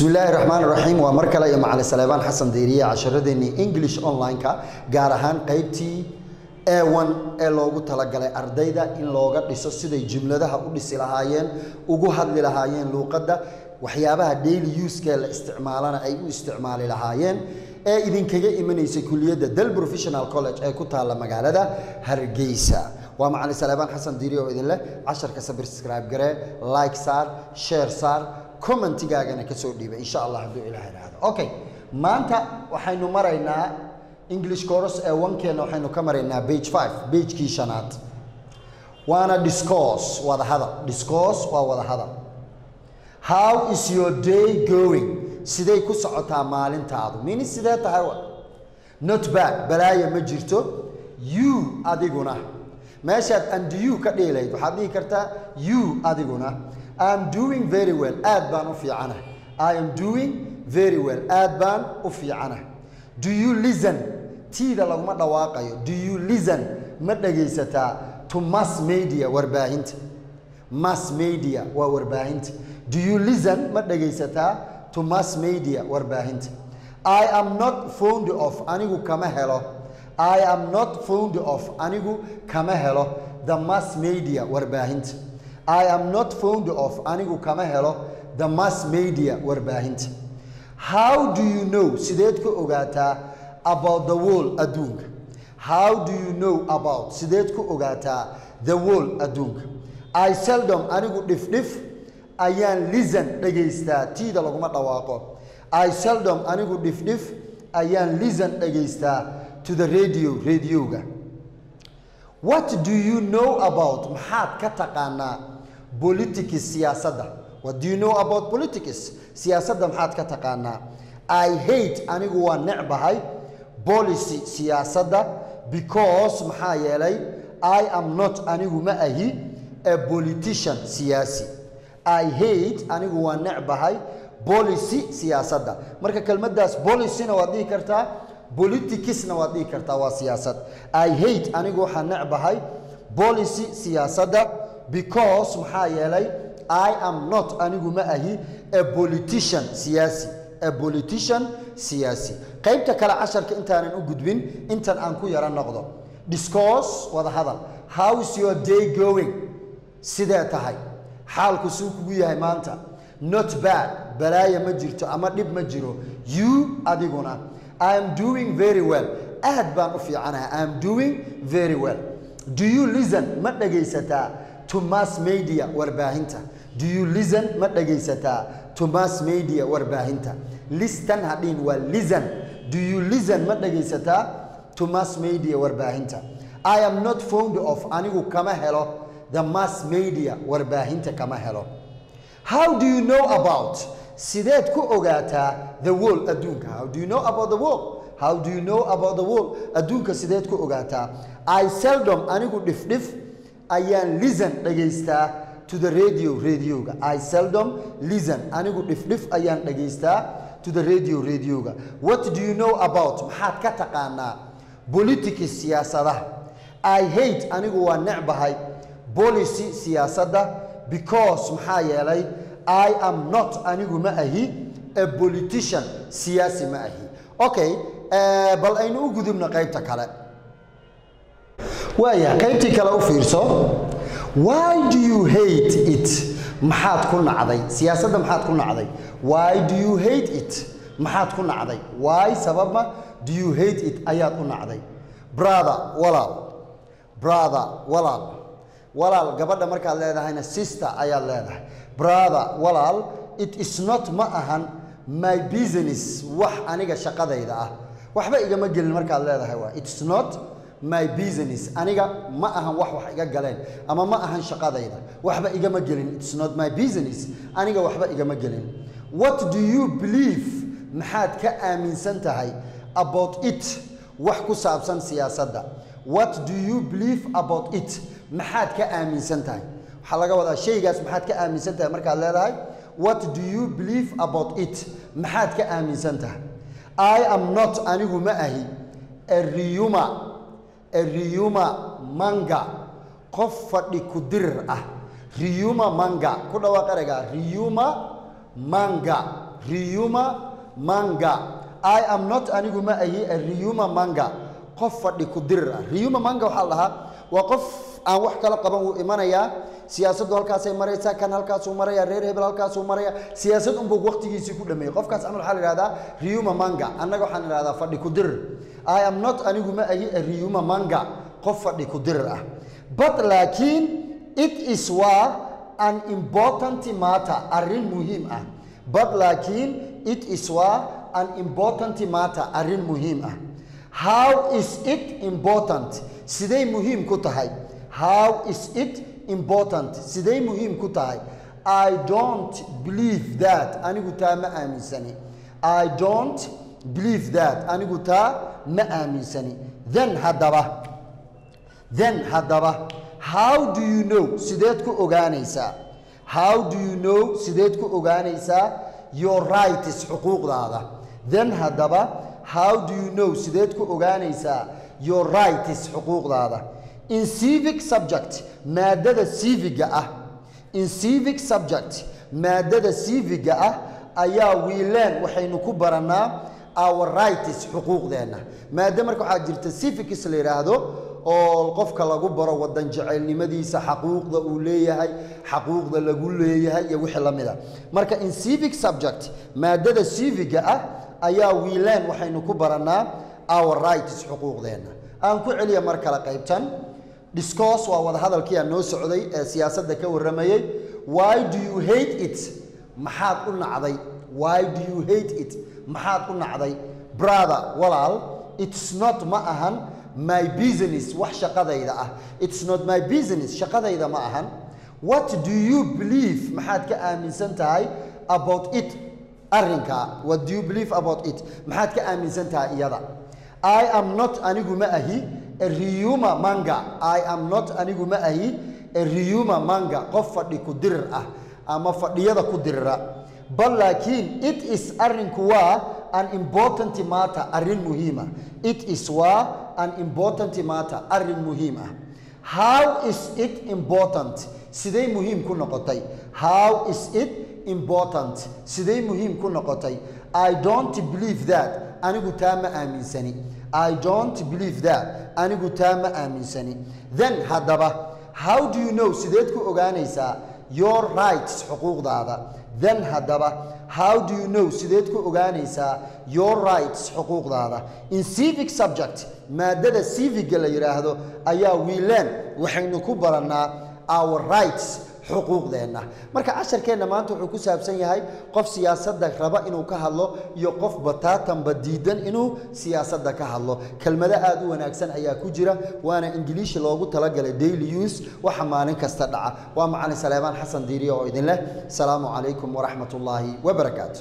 bismi illaahi raxmaan raxiim waa mar kale iyo macali saleebaan xasan diiriye casharadeenii english online-ka gaar ahaan qeybtii ewan ee loogu talagalay ardayda in looga dhiso siday jumladaha u dhisi lahaayeen ugu hadli lahaayeen luuqadda waxyaabaha daily uskee la isticmaalana ay u isticmaali lahaayeen. Ee idinkaga imanaysay kuliyadda del professional college ee ku taalla magaalada hargeysa. Waa macali saleebaan xasan diiriye oo idin leh casharka sabscribe garee like saar share saar commentigaagana ka soo dhiiba insha allah hadduu ilaah idhaahdo okay maanta waxaynu maraynaa english course ee wankeenna waxaynu ka maraynaa page five pagekii shanaad. Waana discourse wada hadal. Discourse waa wada hadal. How is your day going? Siday ku socotaa maalintaadu? Mini sidee tahay? Wa not bad. Balaaya ma jirto. You adiguna. Meeshaad and you ka dhiilayd waxaad dhihi kartaa you adiguna am doing very well. Aad baan u fiicanahay I am doing very well. Aad baan u fiicanahay do you listen? Tiida laguma dhawaaqayo. Do you listen? Ma dhegaysataa? To mass media warbaahinta mass media waa warbaahinta do you listen? Ma dhegaysataa? To mass media warbaahinta I am not fond of anigu kama helo. I am not fond of anigu kama helo. The mass media warbaahinta I am not fond of anigu kama helo the mass media warbaahinta. How do you know sideed ku ogaataa about the world adduunka? How do you know about sideed ku ogaataa the world adduunka? I seldom anigu dhifdhif ayaan listen dhagaystaa tiida laguma dhawaaqo. I seldom anigu dhifdhif ayaan listen dhagaystaa to the radio radioga what do you know about? Maxaad ka taqaanaa politics siyaasadda. What do you know about politics? Siyaasadda maxaad ka taqaanaa? I hate anigu waa necbahay policy siyaasadda because maxaa yeelay i am not anigu ma ahi a politician siyaasi. I hate anigu waa necbahay policy siyaasadda. Marka kelmaddaas policyna waad dhihi kartaa politicsna waad dhihi kartaa waa siyaasad. I hate anigu waxaa necbahay policy siyaasadda because maxaa yeelay i am not anigu ma ahi a politician siyaasi. A politician siyaasi. Qaybta kale casharka intaanan u gudbin intan aan ku yaro noqdo. Discourse wada hadal. How is your day going? Sidee tahay. Xaalku suu kugu yahay maanta. Not bad. Balaaya ma jirto ama dhib ma jiro. You adiguna i am doing very well. Aad baan u fiicanahay. I am doing very well. Do you listen? Ma dhegaysataa to mass media warbaahinta. Do you listen? Ma dhegaysataa to mass media warbaahinta. Listan hadhiin waa listen. Do you listen? Ma dhegaysataa to mass media warbaahinta. I am not fond of anigu kama helo. The mass media warbaahinta kama helo. How do you know about? Sideed ku ogaataa the world adduunka. How do you know about the world? How do you know about the world? Adduunka sideed ku ogaataa. I seldom anigu dhifdhif ayaan listen dhagaystaa to the radio radioga i seldom listen. Anigu dhifdhif ayaan dhagaystaa to the radio radioga what do you know about? Maxaad ka taqaanaa politics siyaasadaha? I hate anigu waa necbahay policy siyaasadda because maxaa yeelay i am not anigu ma ahi a politician. Siyaasi ma ahi. Okay bal aynu u gudubno qaybta kale waaya qaybtii kale u fiirso why do you hate it? Maxaad ku nacday. Siyaasadda maxaad ku nacday. Why do you hate it? Maxaad ku nacday. Why sababma do you hate it? Ayaad u nacday. Brother walaal. Brother walaal. Walaal gabadha markaad leedahayna sister ayaad leedahay. Brother walaal it is not ma ahan my business wax aniga shaqadayda ah. Waxba igama gelin markaad leedahay waa it's not my business. Aniga ma ahan wax wax iga galeen ama ma ahan shaqadayda. Waxba igama gelin it's not my business. Aniga waxba igama gelin. What do you believe maxaad ka aaminsan tahay about it? Wax ku saabsan siyaasadda. What do you believe about it maxaad ka aaminsan tahay? Waxaa laga wadaa shaygaas maxaad ka aaminsan tahay markaad leedahay? What do you believe about it maxaad ka aaminsan tahay? I am not anigu ma ahi. Eriyuma eriyuma manga. Qof fadhi ku dirir ah. Riyuma manga. Ku dhawaaq ereyga. Riyuma manga. Riyuma manga. I am not anigu ma ahi riyuma manga. Qof fadhi ku dirir ah. Riyuma manga waxaa la dhahaa waa qof aan wax kala qaban wuu imanayaa. Siyaasaddu halkaasay maraysaa kan halkaasuu maraya reer hebel halkaasuu maraya siyaasad unbuu waqtigiisii ku dhameeyey. Qofkaas camal waxaa la ihahdaa riyuma manga. Annaga waxaan idhahdaa fadhi ku dirir i am not anigu ma ahi riyuma manga. Qof fadhi ku dirir ah. But laakiin it is waa an important matter arrin muhiim ah. But laakiin it is waa an important matter arrin muhiim ah. How is it important? Siday muhiim ku tahay. How is it important? Siday muhiim ku tahay. I don't believe that. Anigu taa ma aaminsani. I don't believe that. Anigu taa ma aaminsani. Then haddaba. Then haddaba. How do you know? Sideed ku ogaanaysaa how do you know? Sideed ku ogaanaysaa your rights xuquuqdaada. Then haddaba. How do you know? Sideed ku ogaanaysaa your rights xuquuqdaada. In civic subject maadada civiga ah. In civic subject maadada civiga ah ayaa wiileen waxaynu ku barannaa our rights xuquuqdeenna maada marka waxaa jirta civics la yidhaahdo oo qofka lagu baro wadan jacaylnimadiisa xaquuqda uu leeyahay xaquuqda lagu leeyahay iyo wixii la mida. Marka in civic subject maadada civiga ah ayaa wiileen waxaynu ku barannaa our rights xuquuqdeenna aan ku celiya mar kale qaybtan discourse waa wada hadalkii aan noo socday ee siyaasadda ka warramayey why do you hate it? Maxaad u nacday why do you hate it? Maxaad u nacday brother walaal it's not ma ahan my business wax shaqadayda ah. It's not my business shaqadayda ma ahan. What do you believe maxaad ka aaminsan tahay about it? Arrinkaa what do you believe about it? Maxaad ka aaminsan tahay iyada. I am not anigu ma ahi riyuma manga. I am not anigu ma ahi riyuma manga. Qof fadhi ku dirir ah ama fadhiyada ku dirira bal laakiin it is arrinku waa an important matter arrin muhiima it is waa an important matter arrin muhiim ah how is it important? Siday muhiim ku noqotay. How is it important? Siday muhiim ku noqotay. I don't believe that. Anigu taa ma aaminsani. I don't believe that. Anigu taa ma aaminsani. Then haddaba how do you know? Sideed ku ogaanaysaa your rights xuquuqdaada then haddaba how do you know sideed ku ogaanaysaa your rights xuquuqdaada? In civic subject maadada civiga la yidhaahdo ayaa wiileen waxaynu ku barannaa our rights xuquuqdeenna. Marka casharkeenna maanta wuxuu ku saabsan yahay qof siyaasadda raba inuu ka hadlo iyo qof bataatanba diidan inuu siyaasadda ka hadlo. Kelmado aad u wanaagsan ayaa ku jira waana ingiliishi loogu talagalay daily use waxa maalin kasta dhaca. Waa macalin saleebaan xasan diiriya oo idin leh. Asalaamu calaykum waraxmat ullaahi wabarakaatu